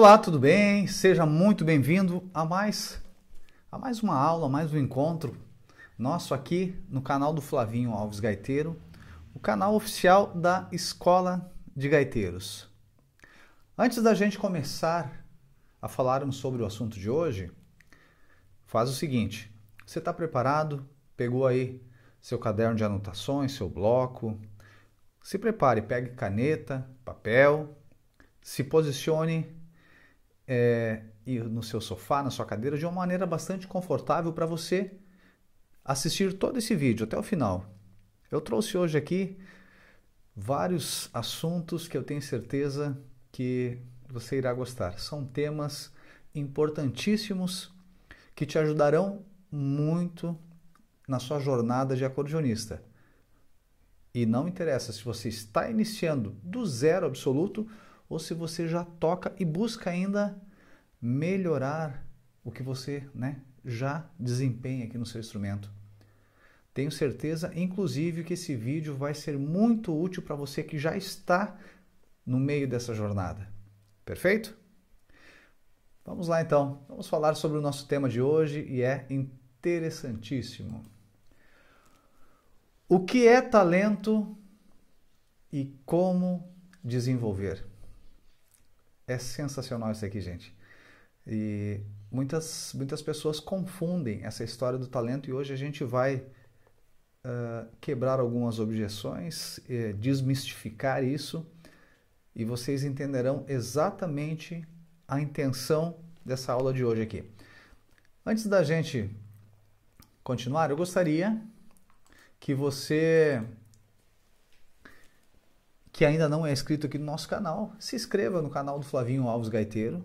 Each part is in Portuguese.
Olá, tudo bem? Seja muito bem-vindo a mais a mais uma aula, a mais um encontro nosso aqui no canal do Flavinho Alves Gaiteiro, o canal oficial da Escola de Gaiteiros. Antes da gente começar a falarmos sobre o assunto de hoje, faz o seguinte: você está preparado? Pegou aí seu caderno de anotações, seu bloco? Se prepare, pegue caneta, papel, se posicione é, no seu sofá, na sua cadeira, de uma maneira bastante confortável para você assistir todo esse vídeo até o final. Eu trouxe hoje aqui vários assuntos que eu tenho certeza que você irá gostar. São temas importantíssimos que te ajudarão muito na sua jornada de acordeonista. E não interessa se você está iniciando do zero absoluto ou se você já toca e busca ainda melhorar o que você né, já desempenha aqui no seu instrumento. Tenho certeza, inclusive, que esse vídeo vai ser muito útil para você que já está no meio dessa jornada. Perfeito? Vamos lá então, vamos falar sobre o nosso tema de hoje e é interessantíssimo. O que é talento e como desenvolver? É sensacional isso aqui, gente. E muitas, muitas pessoas confundem essa história do talento e hoje a gente vai uh, quebrar algumas objeções, uh, desmistificar isso e vocês entenderão exatamente a intenção dessa aula de hoje aqui. Antes da gente continuar, eu gostaria que você que ainda não é inscrito aqui no nosso canal, se inscreva no canal do Flavinho Alves Gaiteiro,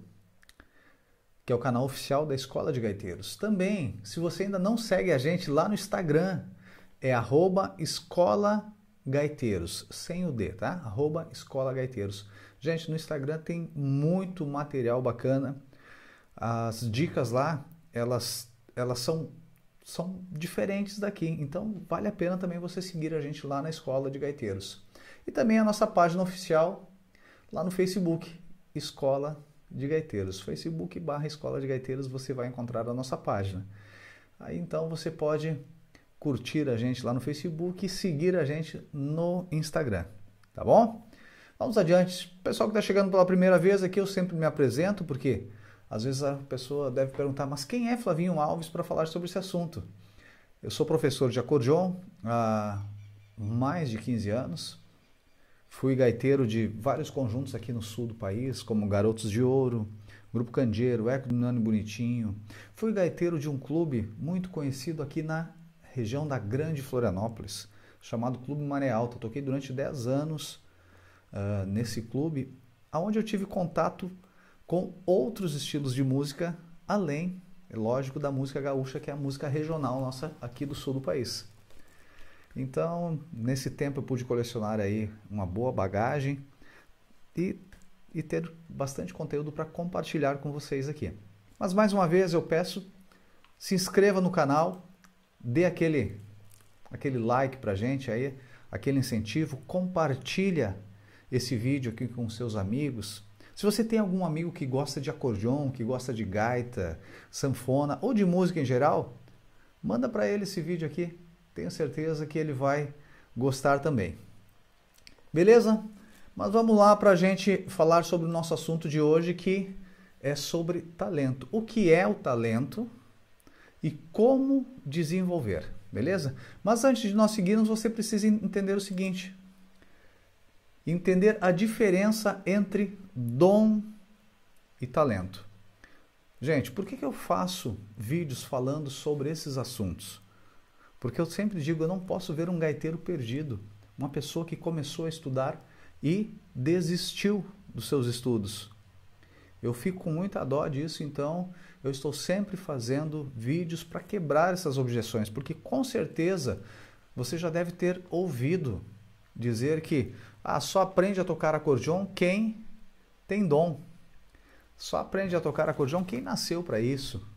que é o canal oficial da Escola de Gaiteiros. Também, se você ainda não segue a gente lá no Instagram, é arroba Escola Gaiteiros, sem o D, tá? Arroba Escola Gaiteiros. Gente, no Instagram tem muito material bacana. As dicas lá, elas, elas são, são diferentes daqui. Então, vale a pena também você seguir a gente lá na Escola de Gaiteiros. E também a nossa página oficial lá no Facebook, Escola de Gaiteiros. Facebook barra Escola de Gaiteiros você vai encontrar a nossa página. Aí então você pode curtir a gente lá no Facebook e seguir a gente no Instagram, tá bom? Vamos adiante. Pessoal que está chegando pela primeira vez aqui, eu sempre me apresento, porque às vezes a pessoa deve perguntar, mas quem é Flavinho Alves para falar sobre esse assunto? Eu sou professor de acordeon há mais de 15 anos, Fui gaiteiro de vários conjuntos aqui no sul do país, como Garotos de Ouro, Grupo Candeeiro, Eco do Nani Bonitinho. Fui gaiteiro de um clube muito conhecido aqui na região da Grande Florianópolis, chamado Clube Maré Alta. Toquei durante 10 anos uh, nesse clube, onde eu tive contato com outros estilos de música, além, lógico, da música gaúcha, que é a música regional nossa aqui do sul do país. Então, nesse tempo eu pude colecionar aí uma boa bagagem e, e ter bastante conteúdo para compartilhar com vocês aqui. Mas mais uma vez eu peço, se inscreva no canal, dê aquele, aquele like para gente aí, aquele incentivo, compartilha esse vídeo aqui com seus amigos. Se você tem algum amigo que gosta de acordeon, que gosta de gaita, sanfona ou de música em geral, manda para ele esse vídeo aqui tenho certeza que ele vai gostar também. Beleza? Mas vamos lá para a gente falar sobre o nosso assunto de hoje, que é sobre talento. O que é o talento e como desenvolver, beleza? Mas antes de nós seguirmos, você precisa entender o seguinte: entender a diferença entre dom e talento. Gente, por que, que eu faço vídeos falando sobre esses assuntos? Porque eu sempre digo, eu não posso ver um gaiteiro perdido, uma pessoa que começou a estudar e desistiu dos seus estudos. Eu fico com muita dó disso, então eu estou sempre fazendo vídeos para quebrar essas objeções, porque com certeza você já deve ter ouvido dizer que ah, só aprende a tocar acordeon quem tem dom. Só aprende a tocar acordeon quem nasceu para isso.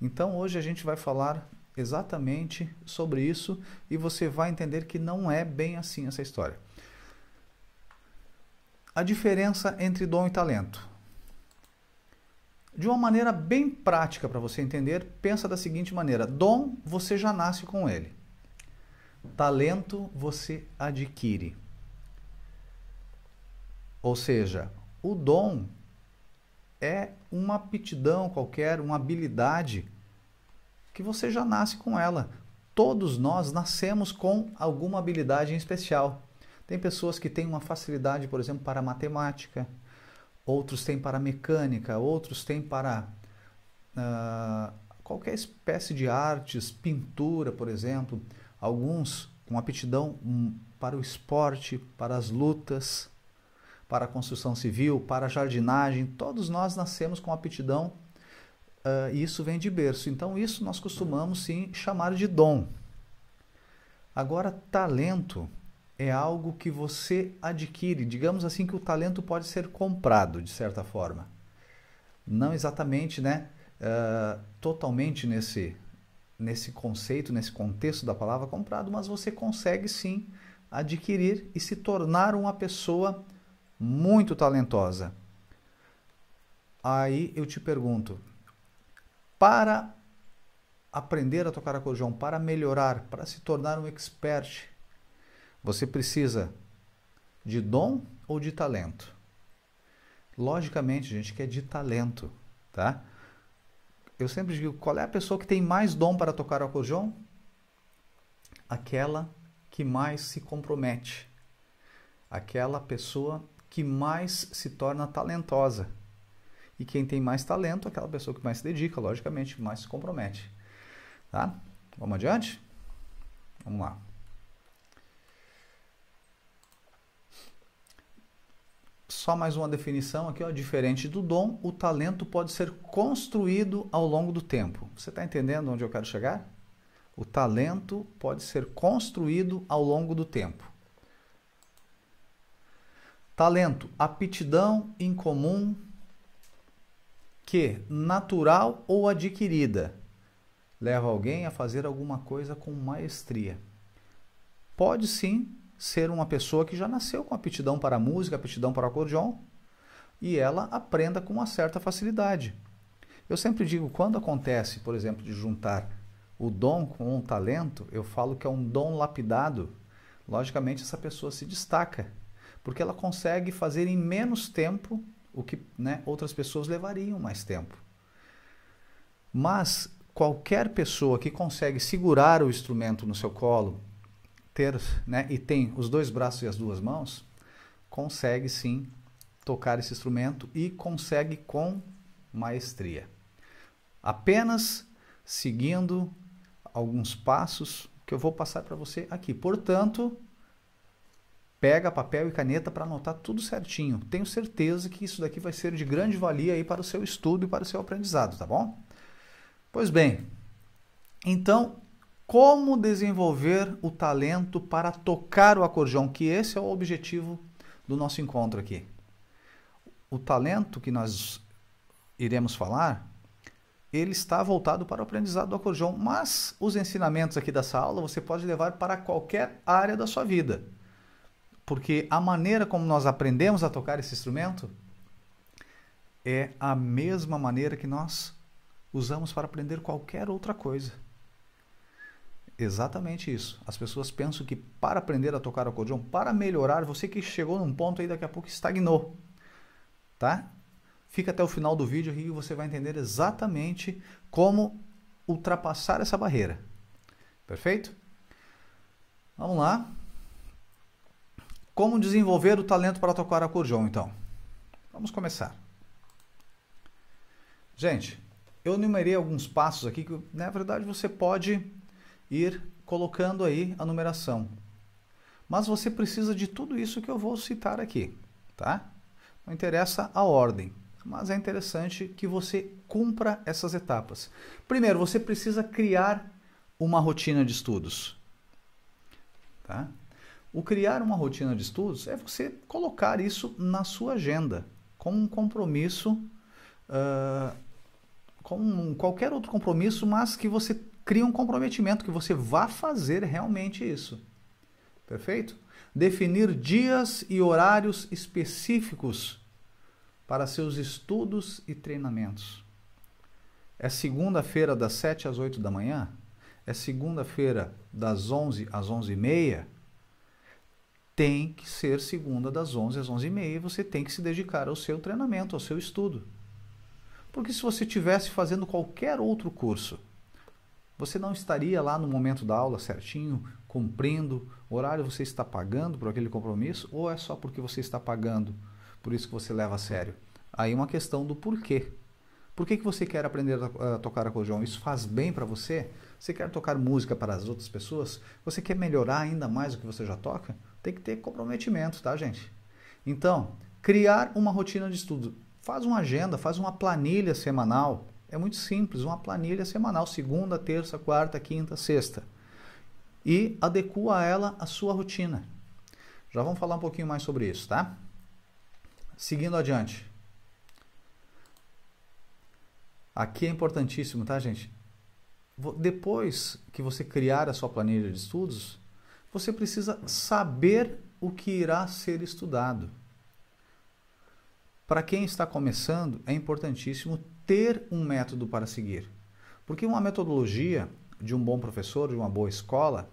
Então hoje a gente vai falar exatamente sobre isso e você vai entender que não é bem assim essa história. A diferença entre dom e talento. De uma maneira bem prática para você entender, pensa da seguinte maneira: dom você já nasce com ele. Talento você adquire. Ou seja, o dom é uma aptidão qualquer, uma habilidade que você já nasce com ela. Todos nós nascemos com alguma habilidade em especial. Tem pessoas que têm uma facilidade, por exemplo, para matemática, outros têm para mecânica, outros têm para uh, qualquer espécie de artes, pintura, por exemplo, alguns com aptidão hum, para o esporte, para as lutas, para a construção civil, para a jardinagem, todos nós nascemos com aptidão uh, isso vem de berço. Então, isso nós costumamos sim chamar de dom. Agora, talento é algo que você adquire. Digamos assim que o talento pode ser comprado, de certa forma. Não exatamente, né? Uh, totalmente nesse, nesse conceito, nesse contexto da palavra comprado, mas você consegue sim adquirir e se tornar uma pessoa muito talentosa. Aí eu te pergunto, para aprender a tocar acordeão, para melhorar, para se tornar um expert, você precisa de dom ou de talento? Logicamente, gente, que é de talento, tá? Eu sempre digo, qual é a pessoa que tem mais dom para tocar acordeão? Aquela que mais se compromete. Aquela pessoa que mais se torna talentosa. E quem tem mais talento, aquela pessoa que mais se dedica, logicamente, mais se compromete. Tá? Vamos adiante? Vamos lá. Só mais uma definição aqui, ó, diferente do dom, o talento pode ser construído ao longo do tempo. Você está entendendo onde eu quero chegar? O talento pode ser construído ao longo do tempo. Talento, aptidão incomum que, natural ou adquirida, leva alguém a fazer alguma coisa com maestria. Pode sim ser uma pessoa que já nasceu com aptidão para a música, aptidão para o acordeon, e ela aprenda com uma certa facilidade. Eu sempre digo, quando acontece, por exemplo, de juntar o dom com o talento, eu falo que é um dom lapidado. Logicamente, essa pessoa se destaca, porque ela consegue fazer em menos tempo o que né, outras pessoas levariam mais tempo. Mas qualquer pessoa que consegue segurar o instrumento no seu colo, ter, né, e tem os dois braços e as duas mãos, consegue sim tocar esse instrumento e consegue com maestria. Apenas seguindo alguns passos que eu vou passar para você aqui. Portanto, pega papel e caneta para anotar tudo certinho. Tenho certeza que isso daqui vai ser de grande valia aí para o seu estudo e para o seu aprendizado, tá bom? Pois bem, então como desenvolver o talento para tocar o acordeão, que esse é o objetivo do nosso encontro aqui. O talento que nós iremos falar, ele está voltado para o aprendizado do acordeão, mas os ensinamentos aqui dessa aula você pode levar para qualquer área da sua vida. Porque a maneira como nós aprendemos a tocar esse instrumento é a mesma maneira que nós usamos para aprender qualquer outra coisa. Exatamente isso. As pessoas pensam que para aprender a tocar acordeão, para melhorar, você que chegou num ponto aí daqui a pouco estagnou, tá? Fica até o final do vídeo e você vai entender exatamente como ultrapassar essa barreira. Perfeito? Vamos lá. Como desenvolver o talento para tocar acordeão, então? Vamos começar. Gente, eu enumerei alguns passos aqui que, na verdade, você pode ir colocando aí a numeração. Mas você precisa de tudo isso que eu vou citar aqui, tá? Não interessa a ordem, mas é interessante que você cumpra essas etapas. Primeiro, você precisa criar uma rotina de estudos, tá? O criar uma rotina de estudos é você colocar isso na sua agenda, como um compromisso, uh, como qualquer outro compromisso, mas que você cria um comprometimento que você vá fazer realmente isso. Perfeito? Definir dias e horários específicos para seus estudos e treinamentos. É segunda-feira das 7 às 8 da manhã? É segunda-feira das 11 às 11 e meia? Tem que ser segunda das 11 às 11 e meia você tem que se dedicar ao seu treinamento, ao seu estudo. Porque se você estivesse fazendo qualquer outro curso, você não estaria lá no momento da aula certinho, cumprindo o horário, você está pagando por aquele compromisso ou é só porque você está pagando, por isso que você leva a sério? Aí uma questão do porquê. Por que, que você quer aprender a, tocar acordeão? Isso faz bem para você? Você quer tocar música para as outras pessoas? Você quer melhorar ainda mais o que você já toca? Tem que ter comprometimento, tá, gente? Então, criar uma rotina de estudo. Faz uma agenda, faz uma planilha semanal. É muito simples, uma planilha semanal, segunda, terça, quarta, quinta, sexta. E adequa ela a sua rotina. Já vamos falar um pouquinho mais sobre isso, tá? Seguindo adiante. Aqui é importantíssimo, tá, gente? Depois que você criar a sua planilha de estudos, você precisa saber o que irá ser estudado. Para quem está começando, é importantíssimo ter um método para seguir. Porque uma metodologia de um bom professor, de uma boa escola,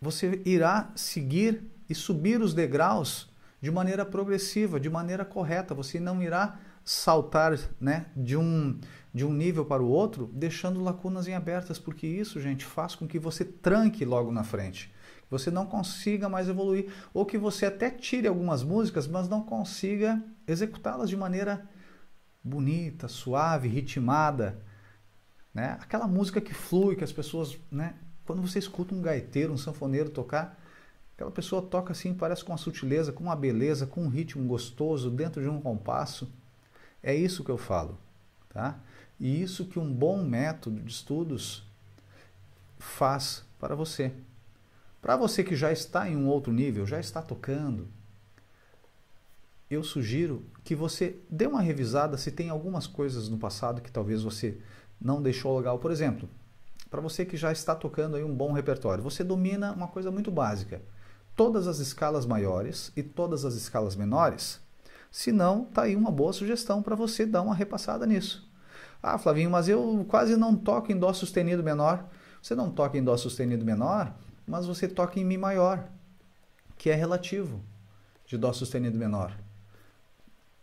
você irá seguir e subir os degraus de maneira progressiva, de maneira correta. Você não irá saltar né, de, um, de um nível para o outro, deixando lacunas em abertas, porque isso, gente, faz com que você tranque logo na frente. Você não consiga mais evoluir, ou que você até tire algumas músicas, mas não consiga executá-las de maneira bonita, suave, ritmada. Né? Aquela música que flui, que as pessoas. Né? Quando você escuta um gaiteiro, um sanfoneiro tocar, aquela pessoa toca assim, parece com uma sutileza, com uma beleza, com um ritmo gostoso, dentro de um compasso. É isso que eu falo. Tá? E isso que um bom método de estudos faz para você. Para você que já está em um outro nível, já está tocando, eu sugiro que você dê uma revisada se tem algumas coisas no passado que talvez você não deixou legal. Por exemplo, para você que já está tocando aí um bom repertório, você domina uma coisa muito básica: todas as escalas maiores e todas as escalas menores se não, tá aí uma boa sugestão para você dar uma repassada nisso. Ah, Flavinho, mas eu quase não toco em Dó sustenido menor. Você não toca em Dó sustenido menor, mas você toca em Mi maior, que é relativo de Dó sustenido menor.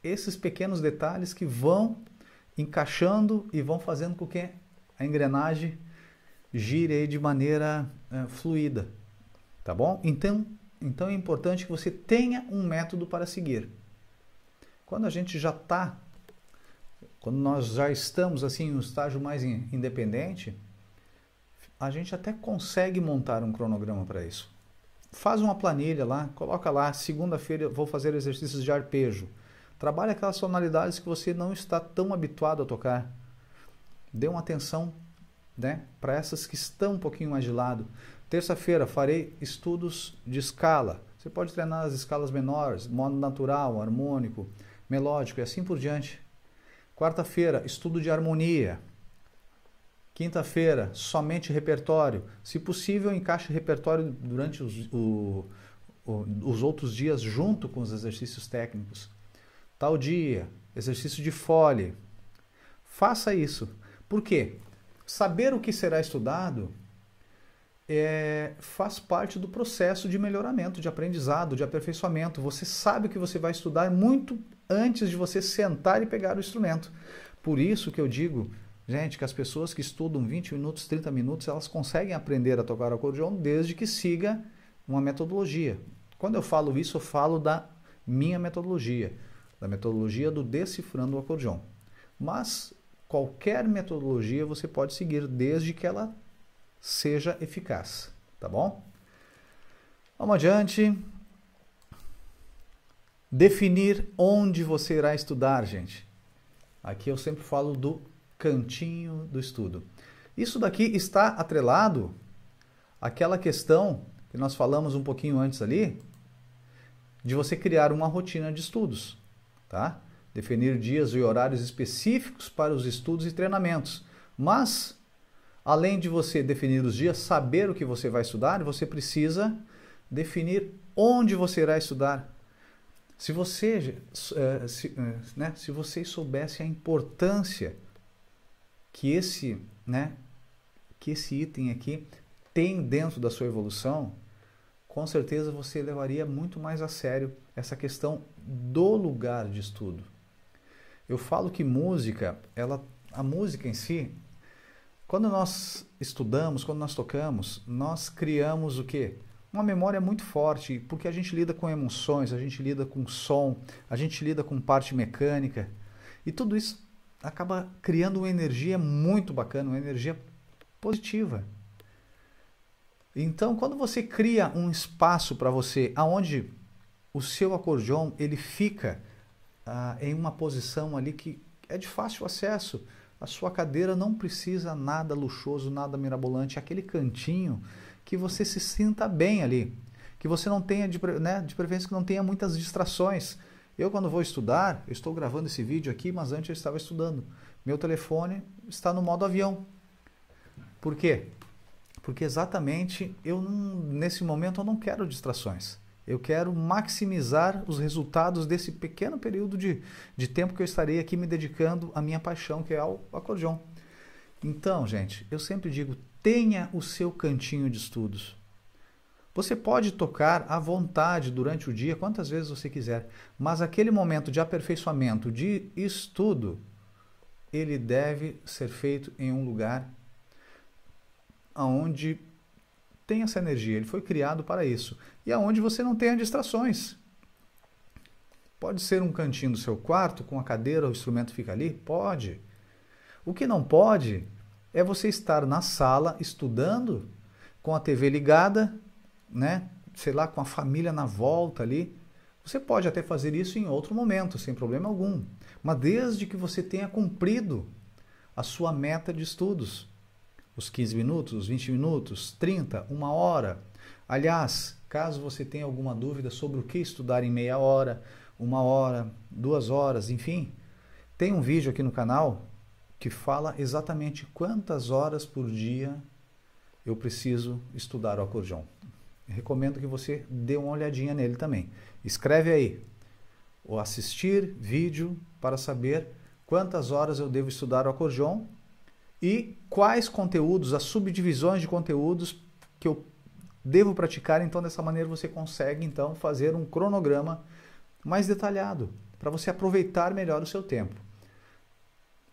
Esses pequenos detalhes que vão encaixando e vão fazendo com que a engrenagem gire de maneira é, fluida, tá bom? Então, então é importante que você tenha um método para seguir. Quando a gente já está, quando nós já estamos assim em um estágio mais independente, a gente até consegue montar um cronograma para isso. Faz uma planilha lá, coloca lá, segunda-feira vou fazer exercícios de arpejo. Trabalhe aquelas tonalidades que você não está tão habituado a tocar. Dê uma atenção né, para essas que estão um pouquinho mais de lado. Terça-feira farei estudos de escala. Você pode treinar as escalas menores, modo natural, harmônico melódico e assim por diante. Quarta-feira, estudo de harmonia. Quinta-feira, somente repertório. Se possível, encaixe repertório durante os, o, o, os outros dias junto com os exercícios técnicos. Tal dia, exercício de fole. Faça isso. Por quê? Saber o que será estudado é, faz parte do processo de melhoramento, de aprendizado, de aperfeiçoamento. Você sabe o que você vai estudar muito antes de você sentar e pegar o instrumento. Por isso que eu digo, gente, que as pessoas que estudam 20 minutos, 30 minutos, elas conseguem aprender a tocar acordeon desde que siga uma metodologia. Quando eu falo isso, eu falo da minha metodologia, da metodologia do decifrando o acordeon. Mas qualquer metodologia você pode seguir desde que ela seja eficaz, tá bom? Vamos adiante. Definir onde você irá estudar, gente. Aqui eu sempre falo do cantinho do estudo. Isso daqui está atrelado àquela questão que nós falamos um pouquinho antes ali, de você criar uma rotina de estudos, tá? Definir dias e horários específicos para os estudos e treinamentos. Mas, além de você definir os dias, saber o que você vai estudar, você precisa definir onde você irá estudar. Se você, eh, se, eh, né, se vocês soubessem a importância que esse, né, que esse item aqui tem dentro da sua evolução, com certeza você levaria muito mais a sério essa questão do lugar de estudo. Eu falo que música, ela, a música em si, quando nós estudamos, quando nós tocamos, nós criamos o quê? Uma memória muito forte, porque a gente lida com emoções, a gente lida com som, a gente lida com parte mecânica, e tudo isso acaba criando uma energia muito bacana, uma energia positiva. Então, quando você cria um espaço para você, aonde o seu acordeon ele fica ah, em uma posição ali que é de fácil acesso, a sua cadeira não precisa nada luxuoso, nada mirabolante, é aquele cantinho que você se sinta bem ali, que você não tenha de, né, de preferência que não tenha muitas distrações. Eu quando vou estudar, eu estou gravando esse vídeo aqui, mas antes eu estava estudando. Meu telefone está no modo avião. Por quê? Porque exatamente eu nesse momento eu não quero distrações. Eu quero maximizar os resultados desse pequeno período de, de tempo que eu estarei aqui me dedicando à minha paixão, que é ao acordeon. Então, gente, eu sempre digo: tenha o seu cantinho de estudos. Você pode tocar à vontade durante o dia, quantas vezes você quiser, mas aquele momento de aperfeiçoamento, de estudo, ele deve ser feito em um lugar aonde tem essa energia, ele foi criado para isso. E aonde você não tenha distrações. Pode ser um cantinho do seu quarto, com a cadeira, o instrumento fica ali? Pode. O que não pode é você estar na sala estudando, com a TV ligada, né? sei lá, com a família na volta ali. Você pode até fazer isso em outro momento, sem problema algum. Mas desde que você tenha cumprido a sua meta de estudos os 15 minutos, os 20 minutos, 30, uma hora. Aliás, caso você tenha alguma dúvida sobre o que estudar em meia hora, uma hora, duas horas, enfim, tem um vídeo aqui no canal que fala exatamente quantas horas por dia eu preciso estudar o acordeon. Recomendo que você dê uma olhadinha nele também. Escreve aí, o assistir vídeo para saber quantas horas eu devo estudar o acordeon e quais conteúdos, as subdivisões de conteúdos que eu devo praticar. Então, dessa maneira você consegue então fazer um cronograma mais detalhado para você aproveitar melhor o seu tempo.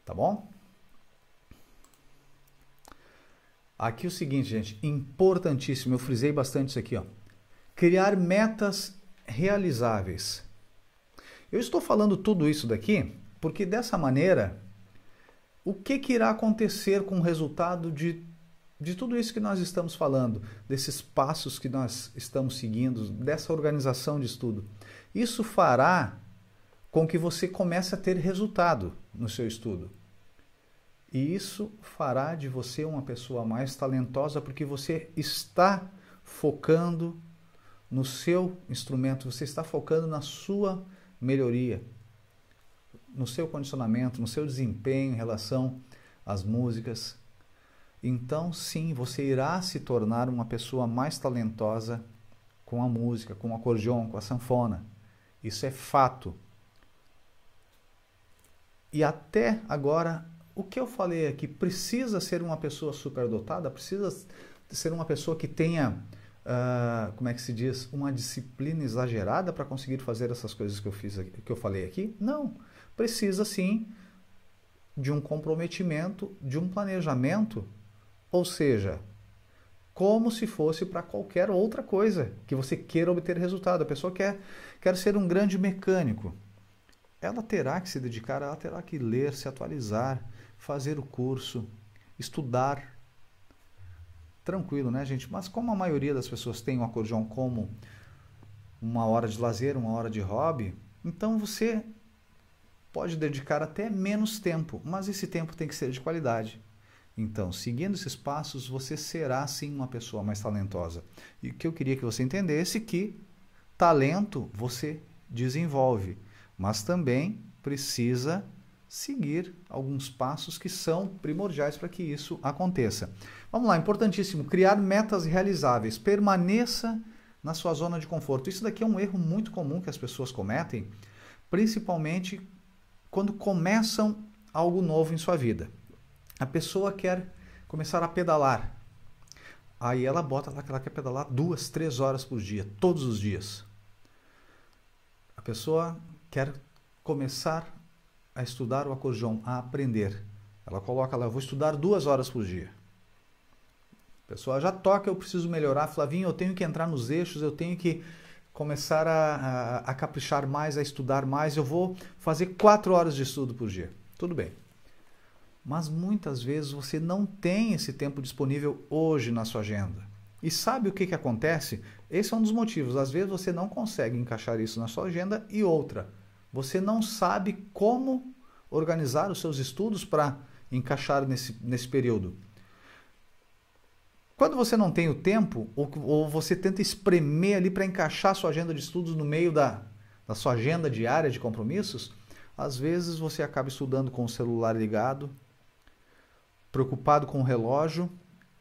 Tá bom? Aqui o seguinte, gente, importantíssimo, eu frisei bastante isso aqui, ó. Criar metas realizáveis. Eu estou falando tudo isso daqui porque dessa maneira o que, que irá acontecer com o resultado de, de tudo isso que nós estamos falando, desses passos que nós estamos seguindo, dessa organização de estudo? Isso fará com que você comece a ter resultado no seu estudo. E isso fará de você uma pessoa mais talentosa porque você está focando no seu instrumento, você está focando na sua melhoria no seu condicionamento, no seu desempenho em relação às músicas. Então, sim, você irá se tornar uma pessoa mais talentosa com a música, com o acordeon, com a sanfona. Isso é fato. E até agora, o que eu falei aqui, precisa ser uma pessoa superdotada, precisa ser uma pessoa que tenha, uh, como é que se diz, uma disciplina exagerada para conseguir fazer essas coisas que eu fiz, que eu falei aqui? Não precisa sim de um comprometimento, de um planejamento, ou seja, como se fosse para qualquer outra coisa que você queira obter resultado. A pessoa quer, quer ser um grande mecânico. Ela terá que se dedicar, ela terá que ler, se atualizar, fazer o curso, estudar. Tranquilo, né, gente? Mas como a maioria das pessoas tem o acordeão como uma hora de lazer, uma hora de hobby, então você pode dedicar até menos tempo, mas esse tempo tem que ser de qualidade. Então, seguindo esses passos, você será sim uma pessoa mais talentosa. E o que eu queria que você entendesse que talento você desenvolve, mas também precisa seguir alguns passos que são primordiais para que isso aconteça. Vamos lá, importantíssimo, criar metas realizáveis. Permaneça na sua zona de conforto. Isso daqui é um erro muito comum que as pessoas cometem, principalmente quando começam algo novo em sua vida. A pessoa quer começar a pedalar. Aí ela bota lá que ela quer pedalar duas, três horas por dia, todos os dias. A pessoa quer começar a estudar o acordeão, a aprender. Ela coloca lá, eu vou estudar duas horas por dia. A pessoa já toca, eu preciso melhorar. Flavinho, eu tenho que entrar nos eixos, eu tenho que começar a, a, a caprichar mais, a estudar mais. Eu vou fazer quatro horas de estudo por dia. Tudo bem. Mas muitas vezes você não tem esse tempo disponível hoje na sua agenda. E sabe o que, que acontece? Esse é um dos motivos. Às vezes você não consegue encaixar isso na sua agenda e outra, você não sabe como organizar os seus estudos para encaixar nesse, nesse período. Quando você não tem o tempo, ou, ou você tenta espremer ali para encaixar sua agenda de estudos no meio da, da sua agenda diária de compromissos, às vezes você acaba estudando com o celular ligado, preocupado com o relógio,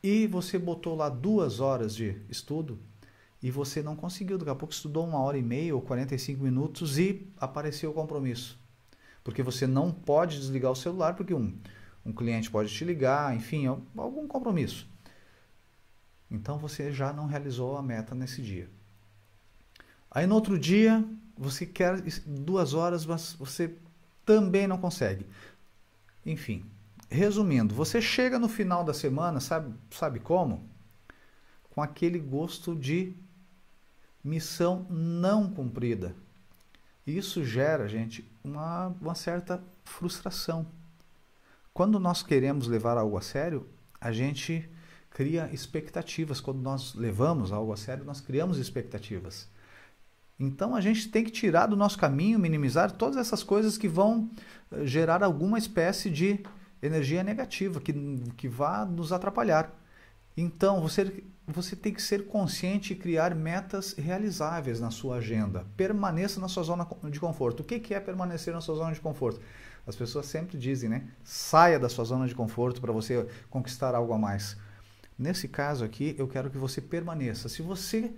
e você botou lá duas horas de estudo e você não conseguiu. Daqui a pouco estudou uma hora e meia ou 45 minutos e apareceu o compromisso. Porque você não pode desligar o celular, porque um, um cliente pode te ligar, enfim, algum compromisso. Então você já não realizou a meta nesse dia. Aí no outro dia, você quer duas horas, mas você também não consegue. Enfim, resumindo, você chega no final da semana, sabe, sabe como? Com aquele gosto de missão não cumprida. Isso gera, gente, uma, uma certa frustração. Quando nós queremos levar algo a sério, a gente cria expectativas. Quando nós levamos algo a sério, nós criamos expectativas. Então a gente tem que tirar do nosso caminho, minimizar todas essas coisas que vão eh, gerar alguma espécie de energia negativa, que, que vá nos atrapalhar. Então você, você tem que ser consciente e criar metas realizáveis na sua agenda. Permaneça na sua zona de conforto. O que, que é permanecer na sua zona de conforto? As pessoas sempre dizem, né? Saia da sua zona de conforto para você conquistar algo a mais. Nesse caso aqui, eu quero que você permaneça. Se você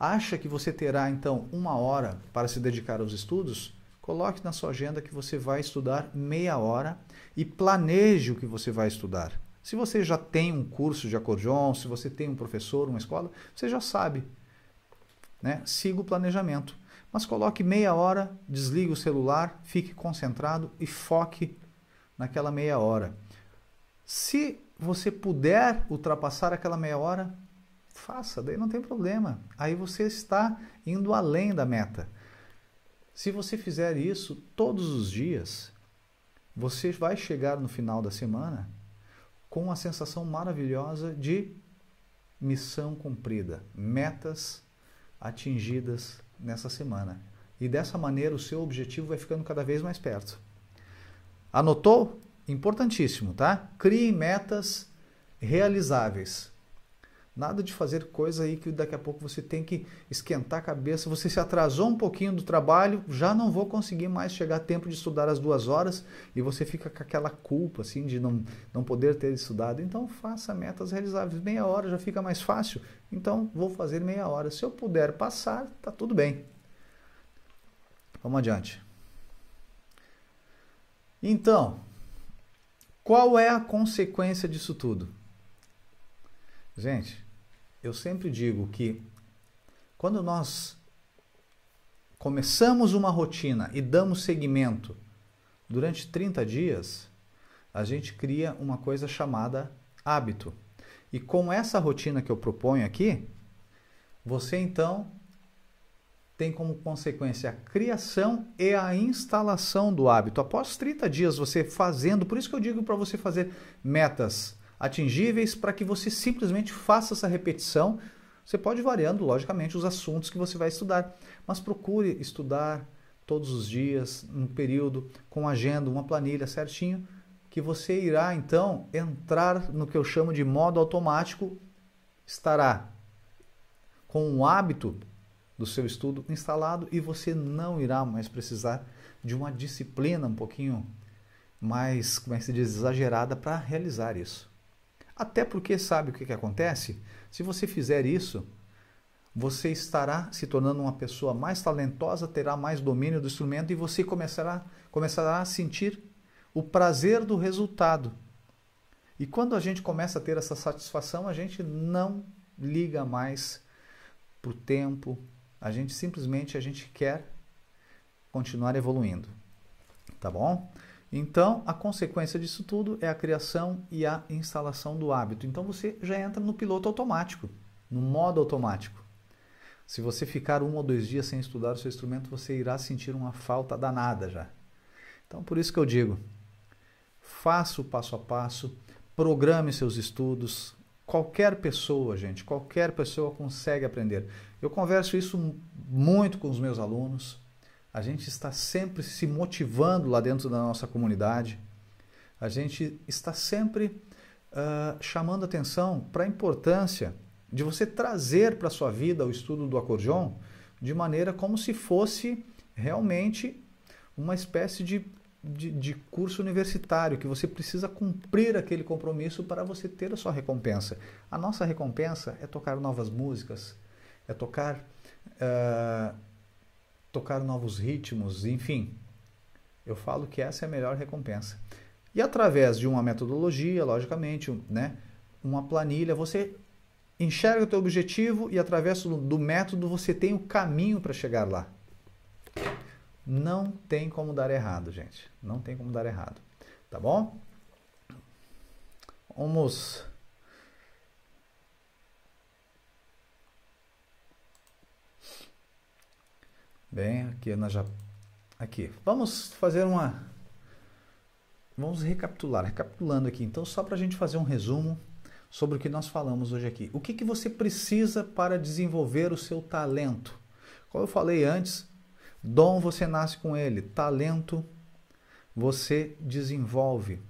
acha que você terá então uma hora para se dedicar aos estudos, coloque na sua agenda que você vai estudar meia hora e planeje o que você vai estudar. Se você já tem um curso de acordeon, se você tem um professor, uma escola, você já sabe. Né? Siga o planejamento. Mas coloque meia hora, desligue o celular, fique concentrado e foque naquela meia hora. Se você puder ultrapassar aquela meia hora, faça, daí não tem problema. Aí você está indo além da meta. Se você fizer isso todos os dias, você vai chegar no final da semana com uma sensação maravilhosa de missão cumprida, metas atingidas nessa semana. E dessa maneira o seu objetivo vai ficando cada vez mais perto. Anotou? Importantíssimo, tá? Crie metas realizáveis. Nada de fazer coisa aí que daqui a pouco você tem que esquentar a cabeça. Você se atrasou um pouquinho do trabalho, já não vou conseguir mais chegar a tempo de estudar as duas horas e você fica com aquela culpa assim de não, não poder ter estudado. Então faça metas realizáveis. Meia hora já fica mais fácil. Então vou fazer meia hora. Se eu puder passar, tá tudo bem. Vamos adiante. Então, qual é a consequência disso tudo? Gente, eu sempre digo que quando nós começamos uma rotina e damos seguimento durante 30 dias, a gente cria uma coisa chamada hábito. E com essa rotina que eu proponho aqui, você então tem como consequência a criação e a instalação do hábito. Após 30 dias você fazendo, por isso que eu digo para você fazer metas atingíveis para que você simplesmente faça essa repetição. Você pode variando, logicamente, os assuntos que você vai estudar, mas procure estudar todos os dias, num período, com agenda, uma planilha certinho, que você irá então entrar no que eu chamo de modo automático, estará com o hábito do seu estudo instalado e você não irá mais precisar de uma disciplina um pouquinho mais, como é que se diz, exagerada para realizar isso. Até porque sabe o que, que acontece? Se você fizer isso, você estará se tornando uma pessoa mais talentosa, terá mais domínio do instrumento e você começará, começará a sentir o prazer do resultado. E quando a gente começa a ter essa satisfação, a gente não liga mais para o tempo, a gente simplesmente a gente quer continuar evoluindo. Tá bom? Então, a consequência disso tudo é a criação e a instalação do hábito. Então, você já entra no piloto automático, no modo automático. Se você ficar um ou dois dias sem estudar o seu instrumento, você irá sentir uma falta danada já. Então, por isso que eu digo: faça o passo a passo, programe seus estudos. Qualquer pessoa, gente, qualquer pessoa consegue aprender. Eu converso isso muito com os meus alunos. A gente está sempre se motivando lá dentro da nossa comunidade. A gente está sempre uh, chamando atenção para a importância de você trazer para a sua vida o estudo do acordeon de maneira como se fosse realmente uma espécie de, de, de, curso universitário, que você precisa cumprir aquele compromisso para você ter a sua recompensa. A nossa recompensa é tocar novas músicas, é tocar, uh, tocar novos ritmos, enfim. Eu falo que essa é a melhor recompensa. E através de uma metodologia, logicamente, né, uma planilha, você enxerga o teu objetivo e através do método você tem o caminho para chegar lá. Não tem como dar errado, gente. Não tem como dar errado. Tá bom? Vamos. Bem, aqui já. Aqui. Vamos fazer uma. Vamos recapitular. Recapitulando aqui. Então, só para a gente fazer um resumo sobre o que nós falamos hoje aqui. O que, que você precisa para desenvolver o seu talento? Como eu falei antes, dom você nasce com ele, talento você desenvolve.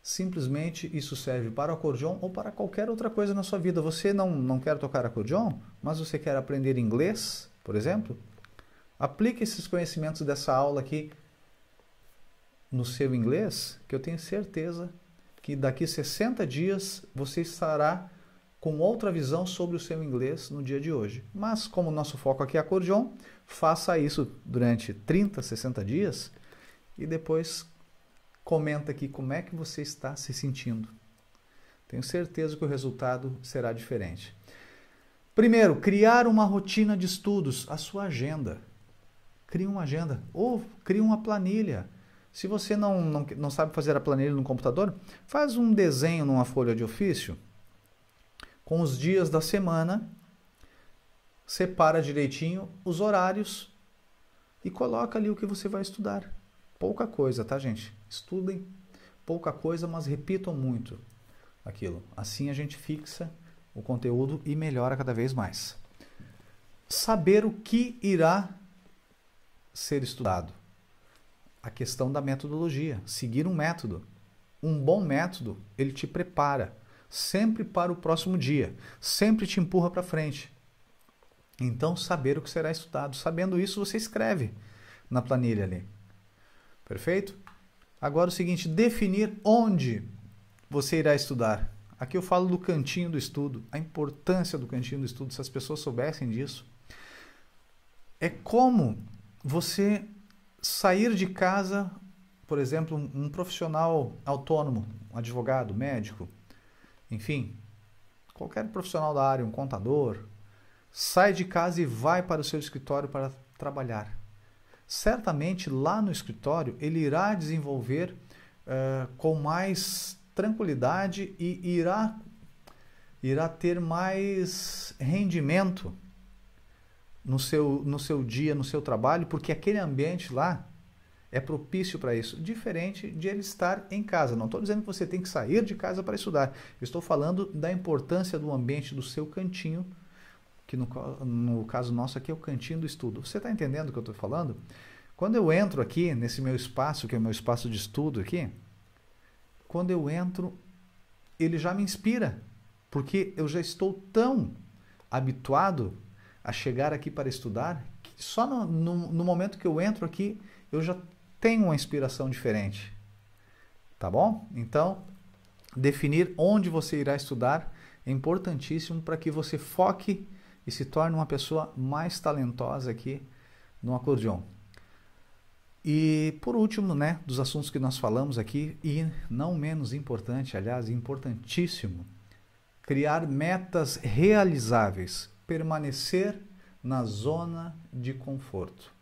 Simplesmente isso serve para o acordeon ou para qualquer outra coisa na sua vida. Você não, não quer tocar acordeon, mas você quer aprender inglês, por exemplo? Aplique esses conhecimentos dessa aula aqui no seu inglês, que eu tenho certeza que daqui 60 dias você estará com outra visão sobre o seu inglês no dia de hoje. Mas como o nosso foco aqui é acordeon, faça isso durante 30, 60 dias e depois comenta aqui como é que você está se sentindo. Tenho certeza que o resultado será diferente. Primeiro, criar uma rotina de estudos, a sua agenda. Crie uma agenda ou crie uma planilha. Se você não, não, não sabe fazer a planilha no computador, faz um desenho numa folha de ofício com os dias da semana, separa direitinho os horários e coloca ali o que você vai estudar. Pouca coisa, tá, gente? Estudem pouca coisa, mas repitam muito aquilo. Assim a gente fixa o conteúdo e melhora cada vez mais. Saber o que irá ser estudado a questão da metodologia, seguir um método. Um bom método, ele te prepara sempre para o próximo dia, sempre te empurra para frente. Então, saber o que será estudado. Sabendo isso, você escreve na planilha ali. Perfeito? Agora o seguinte, definir onde você irá estudar. Aqui eu falo do cantinho do estudo, a importância do cantinho do estudo, se as pessoas soubessem disso. É como você sair de casa, por exemplo, um, profissional autônomo, um advogado, médico, enfim, qualquer profissional da área, um contador, sai de casa e vai para o seu escritório para trabalhar. Certamente lá no escritório ele irá desenvolver uh, com mais tranquilidade e irá, irá ter mais rendimento no seu, no seu dia, no seu trabalho, porque aquele ambiente lá é propício para isso, diferente de ele estar em casa. Não estou dizendo que você tem que sair de casa para estudar. Eu estou falando da importância do ambiente do seu cantinho, que no, no caso nosso aqui é o cantinho do estudo. Você está entendendo o que eu estou falando? Quando eu entro aqui nesse meu espaço, que é o meu espaço de estudo aqui, quando eu entro, ele já me inspira, porque eu já estou tão habituado a chegar aqui para estudar, que só no, no, no momento que eu entro aqui, eu já tenho uma inspiração diferente. Tá bom? Então, definir onde você irá estudar é importantíssimo para que você foque e se torne uma pessoa mais talentosa aqui no acordeon. E por último, né, dos assuntos que nós falamos aqui, e não menos importante, aliás, importantíssimo, criar metas realizáveis, permanecer na zona de conforto.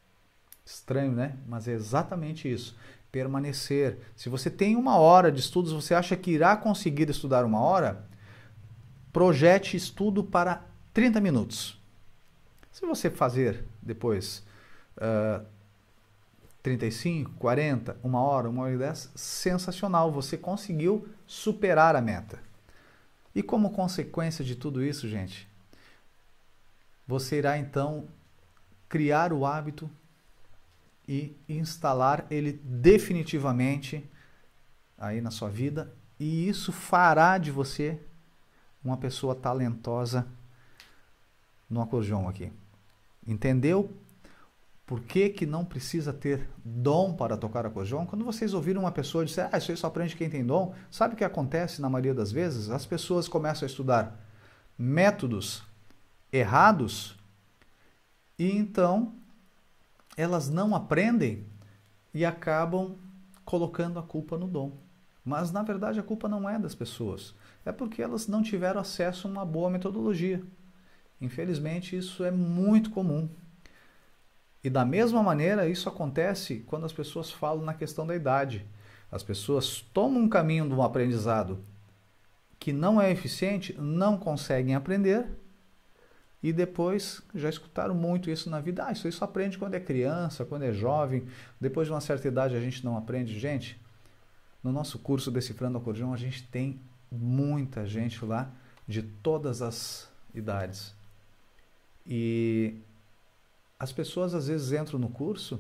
Estranho, né? Mas é exatamente isso. Permanecer. Se você tem uma hora de estudos, você acha que irá conseguir estudar uma hora? Projete estudo para 30 minutos. Se você fazer depois uh, 35, 40, uma hora, uma hora e dez, sensacional, você conseguiu superar a meta. E como consequência de tudo isso, gente, você irá então criar o hábito e instalar ele definitivamente aí na sua vida, e isso fará de você uma pessoa talentosa no acordeão aqui. Entendeu por que, que não precisa ter dom para tocar acordeon? Quando vocês ouviram uma pessoa dizer, ah, isso aí só aprende quem tem dom, sabe o que acontece na maioria das vezes? As pessoas começam a estudar métodos errados e então elas não aprendem e acabam colocando a culpa no dom. Mas na verdade a culpa não é das pessoas, é porque elas não tiveram acesso a uma boa metodologia. Infelizmente, isso é muito comum. E da mesma maneira, isso acontece quando as pessoas falam na questão da idade. As pessoas tomam um caminho de um aprendizado que não é eficiente, não conseguem aprender e depois já escutaram muito isso na vida. Ah, isso, isso aprende quando é criança, quando é jovem, depois de uma certa idade a gente não aprende. Gente, no nosso curso Decifrando Acordeão a gente tem muita gente lá de todas as idades. E as pessoas às vezes entram no curso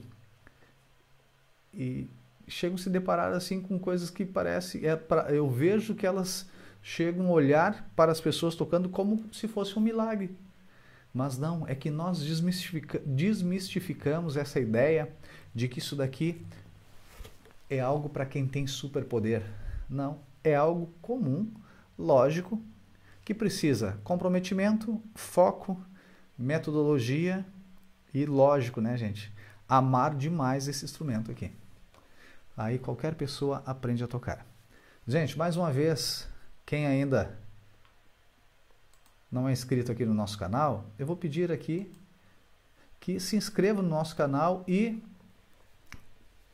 e chegam a se deparar assim com coisas que parece é pra, eu vejo que elas chegam a olhar para as pessoas tocando como se fosse um milagre. Mas não, é que nós desmistifica, desmistificamos essa ideia de que isso daqui é algo para quem tem superpoder. Não, é algo comum, lógico, que precisa comprometimento, foco, metodologia e lógico, né, gente? Amar demais esse instrumento aqui. Aí qualquer pessoa aprende a tocar. Gente, mais uma vez, quem ainda não é inscrito aqui no nosso canal, eu vou pedir aqui que se inscreva no nosso canal e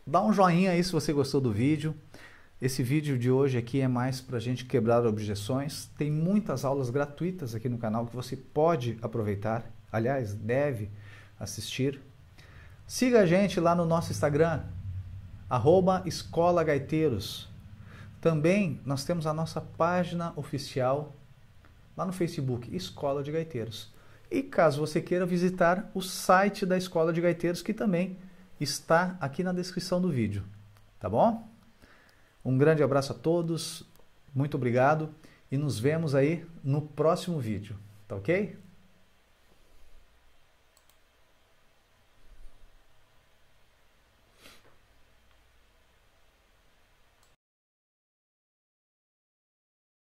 dá um joinha aí se você gostou do vídeo. Esse vídeo de hoje aqui é mais para a gente quebrar objeções. Tem muitas aulas gratuitas aqui no canal que você pode aproveitar. Aliás, deve assistir. Siga a gente lá no nosso Instagram, arroba Escola Gaiteiros. Também nós temos a nossa página oficial lá no Facebook, Escola de Gaiteiros. E caso você queira visitar o site da Escola de Gaiteiros, que também está aqui na descrição do vídeo. Tá bom? Um grande abraço a todos, muito obrigado e nos vemos aí no próximo vídeo. Tá ok?